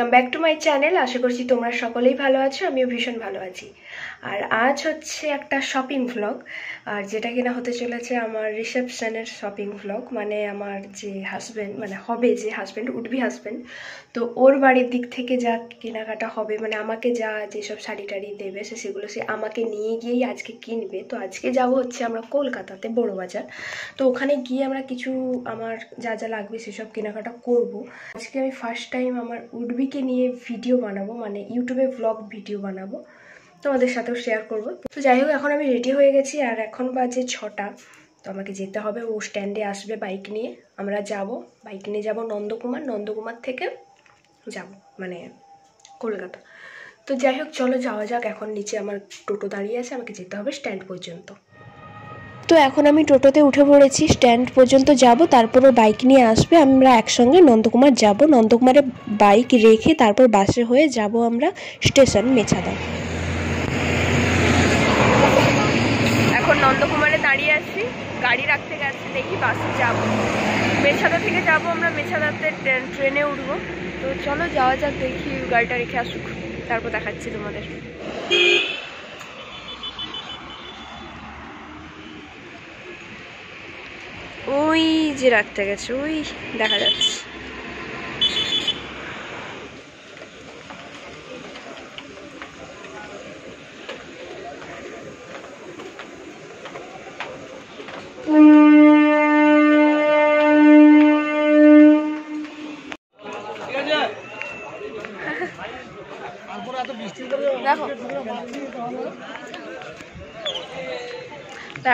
Welcome back to my channel আশা করছি তোমরা সকলেই ভালো আছো, আমিও ভীষণ ভালো আছি। আর আজ হচ্ছে একটা শপিং ভ্লগ আর যেটা কিনা হতে চলেছে আমার রিসেপশনের শপিং ভ্লগ মানে আমার যে হাজব্যান্ড মানে হবে যে হাজব্যান্ড উঠবি হাজব্যান্ড তো ওর বাড়ির দিক থেকে যা কেনাকাটা হবে মানে আমাকে যা যেসব শাড়ি টাড়ি দেবে সে সেগুলো সে আমাকে নিয়ে গিয়েই আজকে কিনবে। তো আজকে যাব হচ্ছে আমরা কলকাতাতে বড় বাজার তো ওখানে গিয়ে আমরা কিছু আমার যা যা লাগবে সেসব কেনাকাটা করব। আজকে আমি ফার্স্ট টাইম আমার উডবিকে নিয়ে ভিডিও বানাবো মানে ইউটিউবে ব্লগ ভিডিও বানাবো। তোমাদের সাথেও শেয়ার করব। তো যাই হোক এখন আমি রেডি হয়ে গেছি আর এখন বাজে ছটা। তো আমাকে যেতে হবে, ও স্ট্যান্ডে আসবে বাইক নিয়ে। আমরা যাব বাইক নিয়ে যাব নন্দকুমার। নন্দকুমার থেকে যাব মানে কলকাতা। তো যাই হোক চলো যাওয়া যাক। এখন নিচে আমার টোটো দাঁড়িয়ে আছে, আমাকে যেতে হবে স্ট্যান্ড পর্যন্ত। তো এখন আমি টোটোতে উঠে পড়েছি স্ট্যান্ড পর্যন্ত যাব, তারপর বাইক নিয়ে আসবে, আমরা একসঙ্গে নন্দকুমার যাব। নন্দকুমারে বাইক রেখে তারপর বাসে হয়ে যাব আমরা স্টেশন মেছাদা। এখন নন্দকুমারে দাঁড়িয়ে আছি, গাড়ি রাখতে গেছি, দেখি বাসে যাব। মেছাদা থেকে যাব আমরা, মেছাদাতে ট্রেনে উঠবো। তো চলো যাওয়া যাক, দেখি গাড়িটা রেখে আসুক। তারপর দেখাচ্ছি তোমাদের। ওই যে রাখতে গেছে, ওই দেখা যাচ্ছে।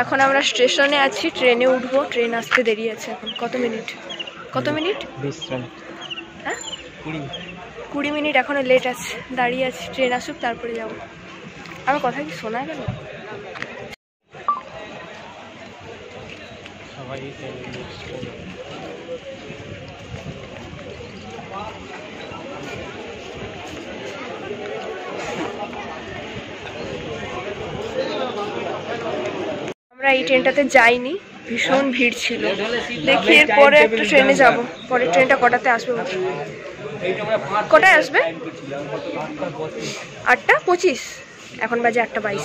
এখন আমরা স্টেশনে আছি ট্রেনে উঠবো ট্রেন আসতে দেরি আছে এখন। কত মিনিট? কত মিনিট? হ্যাঁ? কুড়ি। মিনিট এখনও লেট আছে দাঁড়িয়ে আছি ট্রেন আসুক তারপরে যাব। আমার কথা কি শোনা গেল? আমরা এই ট্রেনটাতে যাইনি। ভীষণ ভিড় ছিল। দেখি এরপরে একটা ট্রেনে যাব। পরের ট্রেনটা কটাতে আসবে কটায় আসবে? আটটা পঁচিশ। এখন বাজে আটটা বাইশ।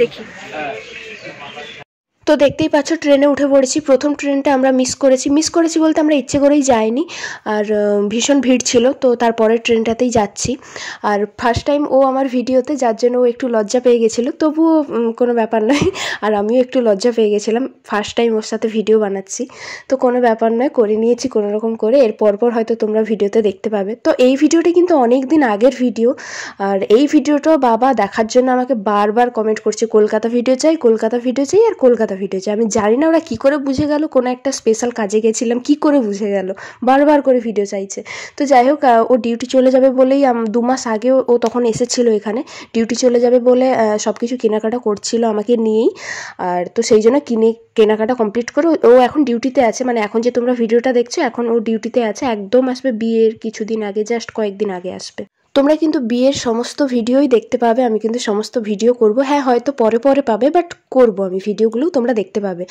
দেখি। তো দেখতেই পাচ্ছ, ট্রেনে উঠে পড়েছি। প্রথম ট্রেনটা আমরা মিস করেছি। মিস করেছি বলতে আমরা ইচ্ছে করেই যাইনি। আর ভীষণ ভিড় ছিল, তো তারপরের ট্রেনটাতেই যাচ্ছি। আর ফার্স্ট টাইম ও আমার ভিডিওতে যার জন্য ও একটু লজ্জা পেয়ে গেছিল। তবুও কোনো ব্যাপার নয়। আর আমিও একটু লজ্জা পেয়ে গেছিলাম। ফার্স্ট টাইম ওর সাথে ভিডিও বানাচ্ছি। তো কোনো ব্যাপার নয়, করে নিয়েছি কোনো রকম করে। এর পরপর হয়তো তোমরা ভিডিওতে দেখতে পাবে। তো এই ভিডিওটি কিন্তু অনেক দিন আগের ভিডিও। আর এই ভিডিওটাও বাবা দেখার জন্য আমাকে বারবার কমেন্ট করছে, কলকাতা ভিডিও চাই, কলকাতা ভিডিও চাই আর কলকাতা ভিডিও চাই আমি জানি না ওরা কী করে বুঝে গেল, কোনো একটা স্পেশাল কাজে গেছিলাম, কি করে বুঝে গেল, বারবার করে ভিডিও চাইছে। তো যাই হোক ও ডিউটি চলে যাবে বলেই দু মাস আগে ও তখন এসেছিল এখানে। ডিউটি চলে যাবে বলে সব কিছু কেনাকাটা করছিল আমাকে নিয়েই। আর তো সেই জন্য কিনে, কেনাকাটা কমপ্লিট করে ও এখন ডিউটিতে আছে। মানে এখন যে তোমরা ভিডিওটা দেখছ, এখন ও ডিউটিতে আছে। একদম আসবে বিয়ের কিছুদিন আগে জাস্ট কয়েকদিন আগে আসবে। তোমরা কিন্তু বিয়ের সমস্ত ভিডিওই দেখতে পাবে, আমি কিন্তু সমস্ত ভিডিও করব। হ্যাঁ হয়তো পরে পরে পাবে বাট করব আমি, ভিডিওগুলোও তোমরা দেখতে পাবে।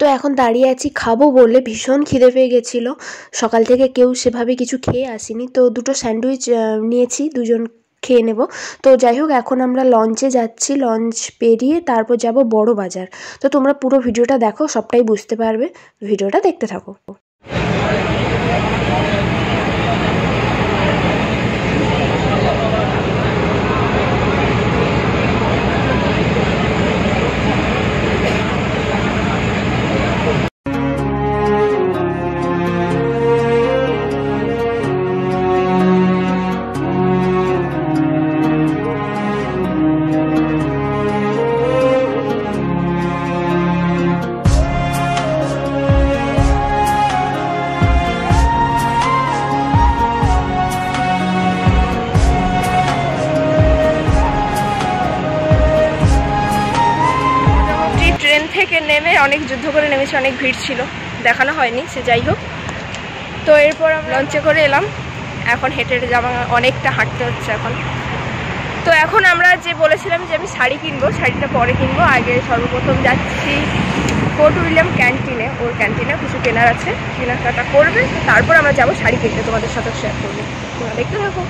তো এখন দাঁড়িয়ে আছি, খাব বলে ভীষণ খিদে পেয়ে গেছিল। সকাল থেকে কেউ সেভাবে কিছু খেয়ে আসিনি। তো দুটো স্যান্ডউইচ নিয়েছি, দুজন খেয়ে নেব। তো যাই হোক, এখন আমরা লঞ্চে যাচ্ছি লঞ্চ পেরিয়ে তারপর যাব বড় বাজার। তো তোমরা পুরো ভিডিওটা দেখো, সবটাই বুঝতে পারবে। ভিডিওটা দেখতে থেকে। অনেক যুদ্ধ করে নেমেছে, অনেক ভিড় ছিল। দেখানো হয়নি, সে যাই হোক। তো এরপর আমরা লঞ্চে করে এলাম। এখন হেঁটে হেঁটে যাওয়া অনেকটা হাঁটতে হচ্ছে এখন। তো এখন আমরা যে বলেছিলাম যে আমি শাড়ি কিনবো, শাড়িটা পরে কিনবো। আগে সর্বপ্রথম যাচ্ছি ফোর্ট উইলিয়াম ক্যান্টিনে ওর ক্যান্টিনে কিছু কেনার আছে। কেনাকাটা করবে। তারপর আমরা যাব শাড়ি কিনতে। তোমাদের সাথে শেয়ার করব। তোমরা দেখতে থাকো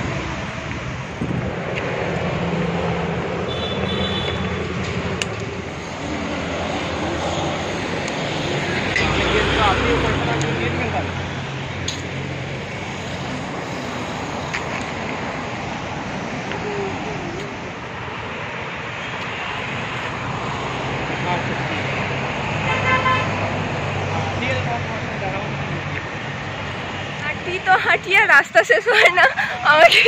হাঁটি তো হাঁটি আর রাস্তা শেষ হয় না আমাকে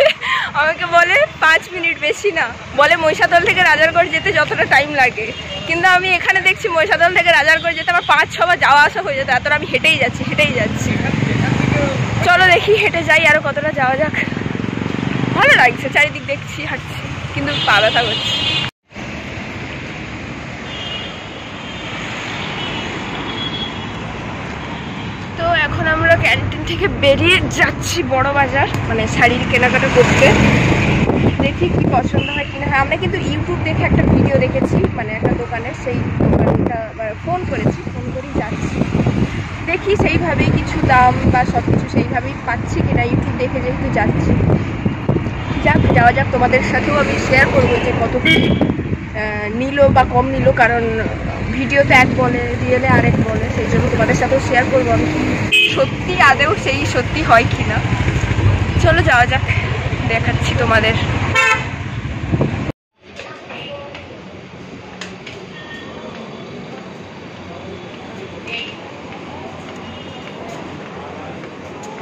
আমাকে বলে পাঁচ মিনিট বেশি না। বলে মহিষাদল থেকে রাজারগড় যেতে যতটা টাইম লাগে। কিন্তু আমি এখানে দেখছি মহিষাদল থেকে রাজারগড় যেতে আমার পাঁচ ছবার যাওয়া আসা হয়ে যেত। এতটা আমি হেঁটেই যাচ্ছি হেঁটেই যাচ্ছি। চলো দেখি হেঁটে যাই আরও কতটা যাওয়া যাক। ভালো লাগছে, চারিদিক দেখছি, হাঁটছি, কিন্তু পা ব্যথা করছে। তো এখন আমরা ক্যান্টিন থেকে বেরিয়ে যাচ্ছি বড় বাজার মানে শাড়ির কেনাকাটা করতে। দেখি কি পছন্দ হয় কিনা। হ্যাঁ আমরা কিন্তু ইউটিউব দেখে একটা ভিডিও দেখেছি মানে একটা দোকানে, সেই দোকানটা ফোন করেছি ফোন করেই যাচ্ছি। দেখি সেইভাবেই কিছু দাম বা সব কিছু সেইভাবেই পাচ্ছি কিনা ইউটিউব দেখে যেহেতু যাচ্ছি। যাক, যাওয়া যাক, তোমাদের সাথেও আমি শেয়ার করব যে কত কি নিল বা কম নিল, কারণ ভিডিওতে এক বলে রিয়েলে আরেক বলে, সেই জন্য তোমাদের সাথেও শেয়ার করব আমি সত্যি আদেও সেই সত্যি হয় কি না চলো যাওয়া যাক, দেখাচ্ছি তোমাদের।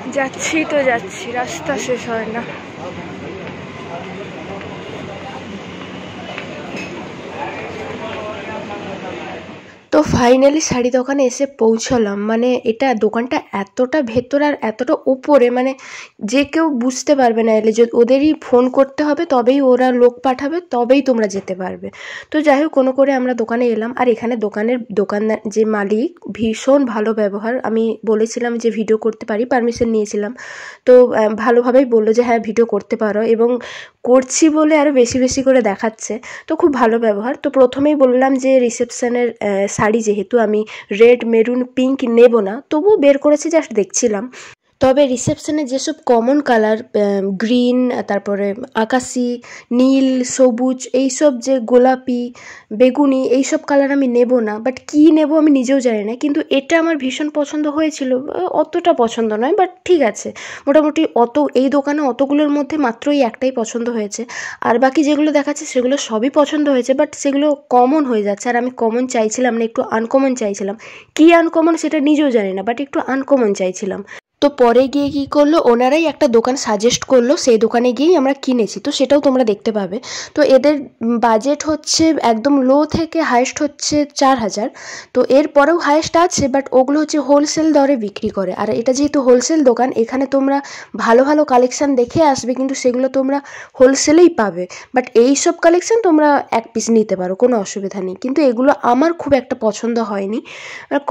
যাচ্ছি তো যাচ্ছি রাস্তা শেষ হয় না। ফাইনালি শাড়ি দোকানে এসে পৌঁছলাম। মানে এটা দোকানটা এতটা ভেতর আর এতটা উপরে মানে যে কেউ বুঝতে পারবে না এলে। যদি ওদেরই ফোন করতে হবে, তবেই ওরা লোক পাঠাবে, তবেই তোমরা যেতে পারবে। তো যাই হোক, কোনো করে আমরা দোকানে এলাম। আর এখানে দোকানের দোকানদার, যে মালিক, ভীষণ ভালো ব্যবহার। আমি বলেছিলাম যে ভিডিও করতে পারি পারমিশন নিয়েছিলাম। তো ভালোভাবেই বলল যে হ্যাঁ ভিডিও করতে পারো। এবং করছি বলে আরও বেশি বেশি করে দেখাচ্ছে, তো খুব ভালো ব্যবহার। তো প্রথমেই বললাম যে রিসেপশনের শাড়ি যেহেতু আমি রেড, মেরুন, পিঙ্ক নেব না, তবুও বের করেছি, জাস্ট দেখছিলাম। তবে রিসেপশনে যেসব কমন কালার গ্রিন তারপরে আকাশি, নীল, সবুজ, এইসব যে গোলাপি, বেগুনি, এইসব কালার আমি নেব না। বাট কী নেব আমি নিজেও জানি না। কিন্তু এটা আমার ভীষণ পছন্দ হয়েছিল। অতটা পছন্দ নয় বাট ঠিক আছে। মোটামুটি অত, এই দোকানে অতগুলোর মধ্যে মাত্র এই একটাই পছন্দ হয়েছে। আর বাকি যেগুলো দেখাচ্ছে সেগুলো সবই পছন্দ হয়েছে বাট সেগুলো কমন হয়ে যাচ্ছে। আর আমি কমন চাইছিলাম না, একটু আনকমন চাইছিলাম। কী আনকমন সেটা নিজেও জানি না বাট একটু আনকমন চাইছিলাম। তো পরে গিয়ে কি করল? ওনারাই একটা দোকান সাজেস্ট করল, সেই দোকানে গিয়েই আমরা কিনেছি। তো সেটাও তোমরা দেখতে পাবে। তো এদের বাজেট হচ্ছে একদম লো থেকে হায়েস্ট হচ্ছে চার হাজার। তো এরপরেও হায়েস্ট আছে বাট ওগুলো হচ্ছে হোলসেল দরে বিক্রি করে। আর এটা যেহেতু হোলসেল দোকান, এখানে তোমরা ভালো ভালো কালেকশান দেখে আসবে, কিন্তু সেগুলো তোমরা হোলসেলেই পাবে। বাট এই সব কালেকশান তোমরা এক পিস নিতে পারো, কোনো অসুবিধা নেই। কিন্তু এগুলো আমার খুব একটা পছন্দ হয়নি।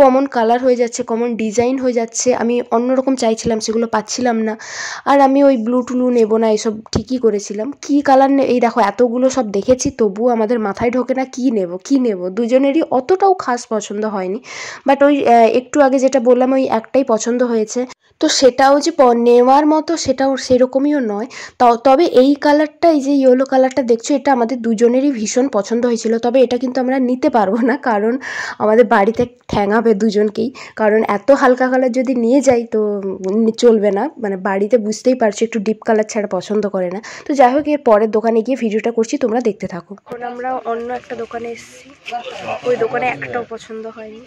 কমন কালার হয়ে যাচ্ছে কমন ডিজাইন হয়ে যাচ্ছে। আমি অন্যরকম চাইছিলাম, সেগুলো পাচ্ছিলাম না। আর আমি ওই ব্লু টুলু নেব না, এসব ঠিকই করেছিলাম। কি কালার এই দেখো, এতগুলো সব দেখেছি, তবুও আমাদের মাথায় ঢোকে না কি নেব কি নেব। দুজনেরই অতটাও খাস পছন্দ হয়নি। বাট ওই একটু আগে যেটা বললাম, ওই একটাই পছন্দ হয়েছে। তো সেটাও যে নেওয়ার মতো সেটাও সেরকমইও নয়। তবে এই কালারটা এই যে ইয়েলো কালারটা দেখছ, এটা আমাদের দুজনেরই ভীষণ পছন্দ হয়েছিল। তবে এটা কিন্তু আমরা নিতে পারব না, কারণ আমাদের বাড়িতে ঠ্যাঙাবে দুজনকেই। কারণ এত হালকা কালার যদি নিয়ে যাই, তো চলবে না। মানে বাড়িতে বুঝতেই পারছি, একটু ডিপ কালার ছাড়া পছন্দ করে না। তো যাই হোক, এর পরের দোকানে গিয়ে ভিডিওটা করছি, তোমরা দেখতে থাকো। এখন আমরা অন্য একটা দোকানে এসেছি। ওই দোকানে একটাও পছন্দ হয়নি।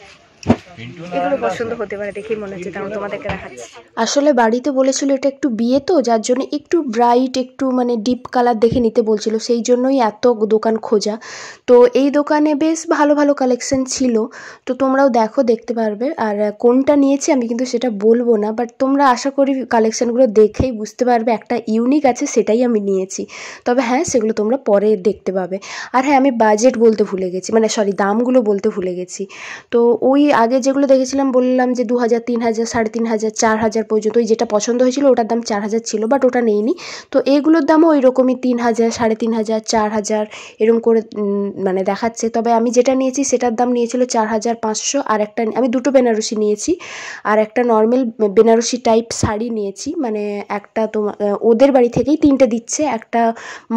এগুলো পছন্দ হতে পারে দেখেই মনে হচ্ছে তেমন তোমাদেরকে দেখাচ্ছি। আসলে বাড়িতে বলেছিল এটা একটু বিয়ে তো, যার জন্য একটু ব্রাইট একটু মানে ডিপ কালার দেখে নিতে বলছিল, সেই জন্যই এত দোকান খোঁজা। তো এই দোকানে বেশ ভালো ভালো কালেকশন ছিল। তো তোমরাও দেখো, দেখতে পারবে। আর কোনটা নিয়েছি আমি কিন্তু সেটা বলব না বাট তোমরা আশা করি কালেকশানগুলো দেখেই বুঝতে পারবে, একটা ইউনিক আছে সেটাই আমি নিয়েছি। তবে হ্যাঁ সেগুলো তোমরা পরে দেখতে পাবে। আর হ্যাঁ আমি বাজেট বলতে ভুলে গেছি মানে সরি দামগুলো বলতে ভুলে গেছি। তো ওই আগে যেগুলো দেখেছিলাম, বললাম যে দু হাজার তিন হাজার সাড়ে তিন হাজার চার হাজার পর্যন্ত ওই যেটা পছন্দ হয়েছিল ওটার দাম চার হাজার ছিল, বাট ওটা নেইনি। তো এইগুলোর দামও ওই রকমই তিন হাজার সাড়ে তিন হাজার চার হাজার এরকম করে মানে দেখাচ্ছে। তবে আমি যেটা নিয়েছি সেটার দাম নিয়েছিল চার হাজার পাঁচশো আর একটা, আমি দুটো বেনারসি নিয়েছি। আর একটা নর্মাল বেনারসি টাইপ শাড়ি নিয়েছি মানে একটা তোমার ওদের বাড়ি থেকেই তিনটে দিচ্ছে। একটা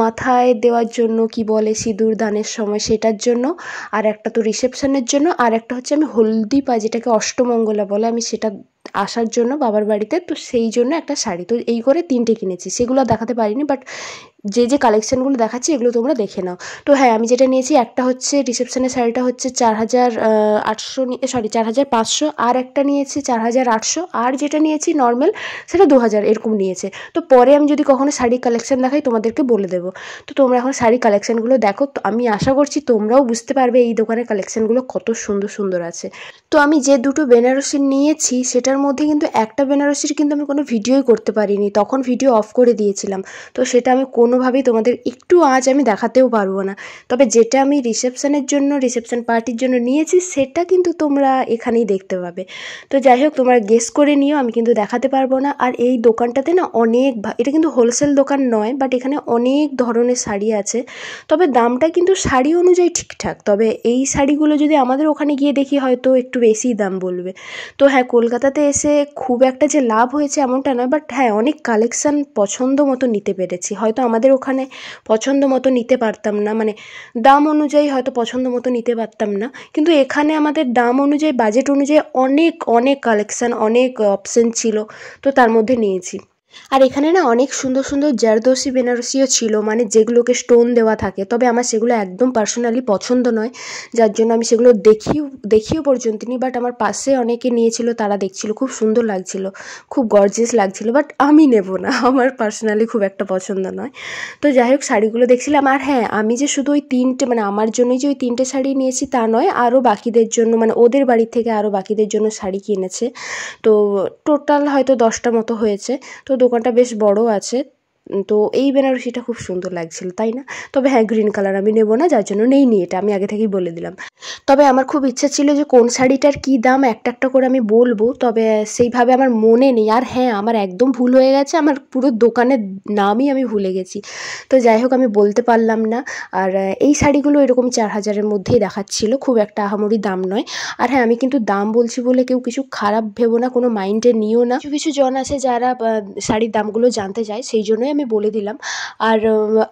মাথায় দেওয়ার জন্য কি বলে সিঁদুর দানের সময় সেটার জন্য, আর একটা তো রিসেপশনের জন্য, আর একটা হচ্ছে আমি হলদি পাই যেটাকে অষ্টমঙ্গলা বলে আমি সেটা আসার জন্য বাবার বাড়িতে, তো সেই জন্য একটা শাড়ি। তো এই করে তিনটে কিনেছি। সেগুলো দেখাতে পারিনি বাট যে যে কালেকশানগুলো দেখাচ্ছি, এগুলো তোমরা দেখে নাও। তো হ্যাঁ আমি যেটা নিয়েছি, একটা হচ্ছে রিসেপশনের শাড়িটা হচ্ছে চার হাজার আটশো সরি চার হাজার পাঁচশো, আর একটা নিয়েছি চার হাজার আটশো, আর যেটা নিয়েছি নর্মাল সেটা দু হাজার এরকম নিয়েছে। তো পরে আমি যদি কখনো শাড়ির কালেকশান দেখাই, তোমাদেরকে বলে দেবো। তো তোমরা এখন শাড়ি কালেকশানগুলো দেখো। তো আমি আশা করছি তোমরাও বুঝতে পারবে এই দোকানের কালেকশানগুলো কত সুন্দর সুন্দর আছে। তো আমি যে দুটো বেনারসি নিয়েছি, সেটার মধ্যে কিন্তু একটা বেনারসির কিন্তু আমি কোনো ভিডিওই করতে পারিনি। তখন ভিডিও অফ করে দিয়েছিলাম। তো সেটা আমি কোনোভাবেই তোমাদের একটু আজ আমি দেখাতেও পারব না। তবে যেটা আমি রিসেপশনের জন্য রিসেপশান পার্টির জন্য নিয়েছি, সেটা কিন্তু তোমরা এখানেই দেখতে পাবে। তো যাই হোক, তোমরা গেস করে নিও, আমি কিন্তু দেখাতে পারব না। আর এই দোকানটাতে না অনেক এটা কিন্তু হোলসেল দোকান নয় বাট এখানে অনেক ধরনের শাড়ি আছে। তবে দামটা কিন্তু শাড়ি অনুযায়ী ঠিকঠাক। তবে এই শাড়িগুলো যদি আমাদের ওখানে গিয়ে দেখি, হয়তো একটু বেশি দাম বলবে। তো হ্যাঁ কলকাতাতে এসে খুব একটা যে লাভ হয়েছে এমনটা নয় বাট হ্যাঁ অনেক কালেকশান পছন্দ মতো নিতে পেরেছি। হয়তো আমাদের ওখানে পছন্দ মতো নিতে পারতাম না মানে দাম অনুযায়ী হয়তো পছন্দ মতো নিতে পারতাম না, কিন্তু এখানে আমাদের দাম অনুযায়ী বাজেট অনুযায়ী অনেক অনেক কালেকশান অনেক অপশান ছিল, তো তার মধ্যে নিয়েছি। আর এখানে না অনেক সুন্দর সুন্দর জারদোসি বেনারসিও ছিল মানে যেগুলোকে স্টোন দেওয়া থাকে। তবে আমার সেগুলো একদম পার্সোনালি পছন্দ নয়, যার জন্য আমি সেগুলো দেখিও দেখিও পর্যন্ত নিই বাট আমার পাশে অনেকে নিয়েছিল, তারা দেখছিল, খুব সুন্দর লাগছিল, খুব গর্জিয়াস লাগছিল বাট আমি নেব না, আমার পার্সোনালি খুব একটা পছন্দ নয়। তো যাই হোক, শাড়িগুলো দেখছিলাম, আর হ্যাঁ আমি যে শুধু ওই তিনটে মানে আমার জন্যই যে ওই তিনটে শাড়ি নিয়েছি তা নয়, আরও বাকিদের জন্য মানে ওদের বাড়ি থেকে আরও বাকিদের জন্য শাড়ি কিনেছে। তো টোটাল হয়তো দশটা মতো হয়েছে, তো দোকানটা বেশ বড় আছে। তো এই বেনারসিটা খুব সুন্দর লাগছিল, তাই না? তবে হ্যাঁ গ্রিন কালার আমি নেব না, যার জন্য নেই নি এটা, আমি আগে থেকেই বলে দিলাম। তবে আমার খুব ইচ্ছা ছিল যে কোন শাড়িটার কী দাম, একটা একটা করে আমি বলব, তবে সেইভাবে আমার মনে নেই। আর হ্যাঁ আমার একদম ভুল হয়ে গেছে, আমার পুরো দোকানের নামই আমি ভুলে গেছি। তো যাই হোক, আমি বলতে পারলাম না। আর এই শাড়িগুলো এরকম চার হাজারের মধ্যেই দেখাচ্ছিল, খুব একটা আহামরি দাম নয়। আর হ্যাঁ আমি কিন্তু দাম বলছি বলে কেউ কিছু খারাপ ভেবো না, কোনো মাইন্ডে নিও না। কিছু কিছু জন আছে যারা শাড়ির দামগুলো জানতে চায়, সেই জন্যই আমি বলে দিলাম। আর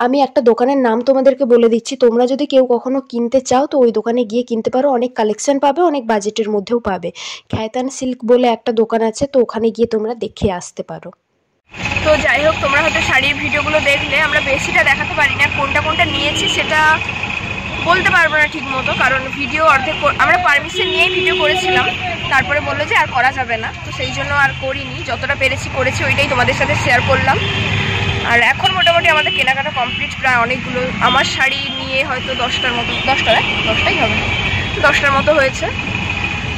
আমি একটা দোকানের নাম তোমাদেরকে বলে দিচ্ছি। তোমরা যদি কেউ কখনো কিনতে চাও, তো ওই দোকানে গিয়ে কিনতে পারো। অনেক কালেকশন পাবে, অনেক বাজেটের মধ্যেও পাবে। খ্যাতান সিল্ক বলে একটা দোকান আছে, তো ওখানে গিয়ে তোমরা দেখে আসতে পারো। তো যাই হোক, তোমরা হয়তো শাড়ির ভিডিওগুলো দেখলে। আমরা বেশিটা দেখাতে পারি না, কোনটা কোনটা নিয়েছি সেটা বলতে পারব না ঠিক মতো কারণ ভিডিও অর্ধেক আমরা পারমিশন নিয়েই ভিডিও করেছিলাম। তারপরে বলল যে আর করা যাবে না। তো সেই জন্য আর করিনি। যতটা পেরেছি করেছি, ওইটাই তোমাদের সাথে শেয়ার করলাম। আর এখন মোটামুটি আমাদের কেনাকাটা কমপ্লিট প্রায় অনেকগুলো, আমার শাড়ি নিয়ে হয়তো দশটার মতো, দশটা দশটাই হবে। দশটার মতো হয়েছে।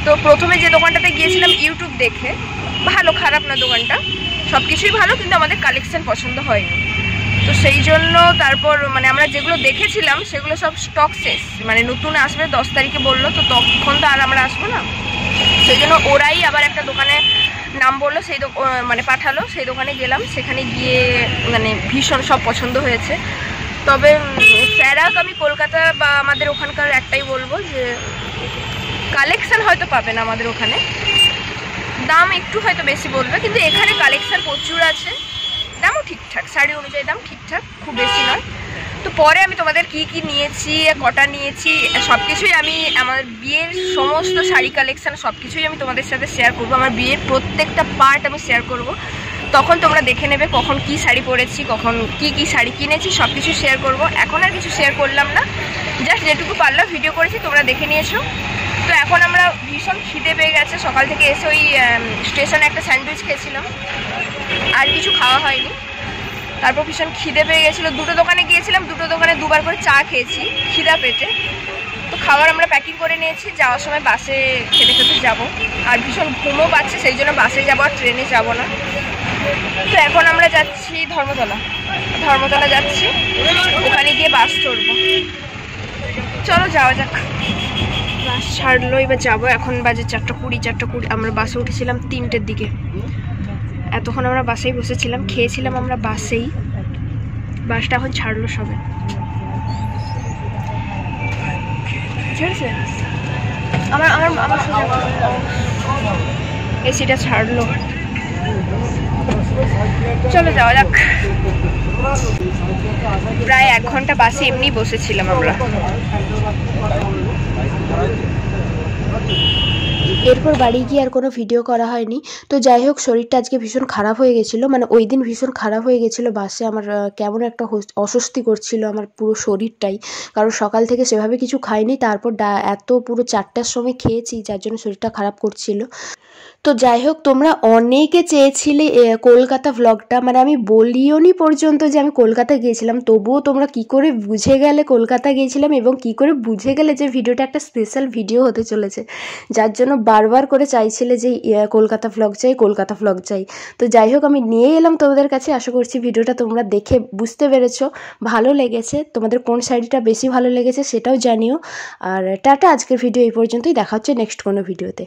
তো প্রথমে যে দোকানটাতে গিয়েছিলাম ইউটিউব দেখে, ভালো, খারাপ না দোকানটা সব কিছুই ভালো, কিন্তু আমাদের কালেকশান পছন্দ হয়নি। তো সেই জন্য তারপর মানে আমরা যেগুলো দেখেছিলাম, সেগুলো সব স্টক শেষ। মানে নতুন আসবে, দশ তারিখে বলল, তো তখন তো আর আমরা আসব না। সেই জন্য ওরাই আবার একটা দোকানে নাম বলল, সেই মানে পাঠালো, সেই দোকানে গেলাম। সেখানে গিয়ে মানে ভীষণ সব পছন্দ হয়েছে। তবে ফেরাক আমি কলকাতা বা আমাদের ওখানকার একটাই বলব যে, কালেকশান হয়তো পাবে না আমাদের ওখানে। দাম একটু হয়তো বেশি বলবে, কিন্তু এখানে কালেকশান প্রচুর আছে। দামও ঠিকঠাক, শাড়ি অনুযায়ী দাম ঠিকঠাক, খুব বেশি নয়। তো পরে আমি তোমাদের কি কি নিয়েছি, কটা নিয়েছি সব কিছুই আমি আমার বিয়ের সমস্ত শাড়ি কালেকশান সব কিছুই আমি তোমাদের সাথে শেয়ার করব। আমার বিয়ের প্রত্যেকটা পার্ট আমি শেয়ার করব। তখন তোমরা দেখে নেবে কখন কি শাড়ি পরেছি, কখন কি কি শাড়ি কিনেছি সব কিছু শেয়ার করব। এখন আর কিছু শেয়ার করলাম না। জাস্ট যেটুকু পারলাম ভিডিও করেছি, তোমরা দেখে নিয়েছো। তো এখন আমরা ভীষণ খিদে পেয়ে গেছে। সকাল থেকে এসে ওই স্টেশনে একটা স্যান্ডউইচ খেয়েছিলাম। আর কিছু খাওয়া হয়নি। তারপর ভীষণ খিদে পেয়ে গেছিল। দুটো দোকানে গিয়েছিলাম, দুটো দোকানে দুবার করে চা খেয়েছি, খিদা পেটে। তো খাবার আমরা প্যাকিং করে নিয়েছি, যাওয়ার সময় বাসে খেতে খেতে যাব। আর ভীষণ ঘুমও পাচ্ছে, সেই জন্য বাসে যাব আর ট্রেনে যাব না। তো এখন আমরা যাচ্ছি ধর্মতলা। ধর্মতলা যাচ্ছি, ওখানে গিয়ে বাস চড়বো চলো যাওয়া যাক। বাস ছাড়লো, এবার যাব। এখন বাজে চারটা কুড়ি চারটা কুড়ি। আমরা বাসে উঠেছিলাম তিনটের দিকে। এতক্ষণ আমরা বাসেই বসেছিলাম, খেয়েছিলাম আমরা বাসেই। বাসটা এখন ছাড়লো সবে। আমার আমার এসিটা ছাড়লো। চলো যাওয়া যাক। প্রায় এক ঘণ্টা বাসে এমনি বসেছিলাম আমরা। এরপর বাড়ি গিয়ে আর কোনো ভিডিও করা হয়নি। তো যাই হোক, শরীরটা আজকে ভীষণ খারাপ হয়ে গেছিল। মানে ওই দিন ভীষণ খারাপ হয়ে গেছিল বাসে। আমার কেমন একটা অস্বস্তি করছিল আমার পুরো শরীরটাই। কারণ সকাল থেকে সেভাবে কিছু খাইনি। তারপর এত পুরো চারটার সময় খেয়েছি, যার জন্য শরীরটা খারাপ করছিল। তো যাই হোক, তোমরা অনেকে চেয়েছিলে কলকাতা ভ্লগটা মানে আমি বলিও নি পর্যন্ত যে আমি কলকাতা গিয়েছিলাম। তবুও তোমরা কি করে বুঝে গেলে কলকাতা গিয়েছিলাম এবং কি করে বুঝে গেলে যে ভিডিওটা একটা স্পেশাল ভিডিও হতে চলেছে। যার জন্য বারবার করে চাইছিলে যে কলকাতা ভ্লগ চাই, কলকাতা ভ্লগ চাই। তো যাই হোক, আমি নিয়ে এলাম তোমাদের কাছে। আশা করছি ভিডিওটা তোমরা দেখে বুঝতে পেরেছ। ভালো লেগেছে। তোমাদের কোন শাড়িটা বেশি ভালো লেগেছে সেটাও জানিও। আর টাটা, আজকের ভিডিও এই পর্যন্তই। দেখা হচ্ছে নেক্সট কোনো ভিডিওতে